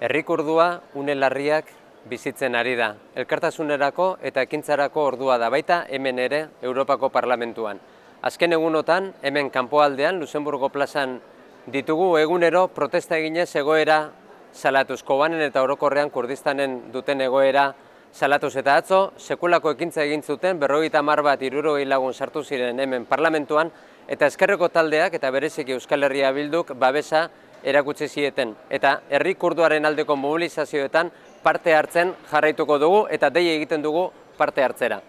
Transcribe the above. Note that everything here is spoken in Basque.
Herrikurdua une larriak bizitzen ari da. Elkartasunerako eta ekintzarako ordua da baita hemen ere Europako Parlamentuan. Azken egunotan, hemen kanpoaldean, Luxemburgo plazan ditugu egunero protesta eginez egoera salatuz. Kobanen eta orokorrean kurdistanen duten egoera salatuz eta atzo, sekulako ekintza egin zuten, berrogeita mar bat irurogei lagun sartu ziren hemen parlamentuan, eta eskerreko taldeak eta bereziki Euskal Herria bilduk babesa erakutsi zieten. Eta herri kurduaren aldeko mobilizazioetan parte hartzen jarraituko dugu eta dei egiten dugu parte hartzera.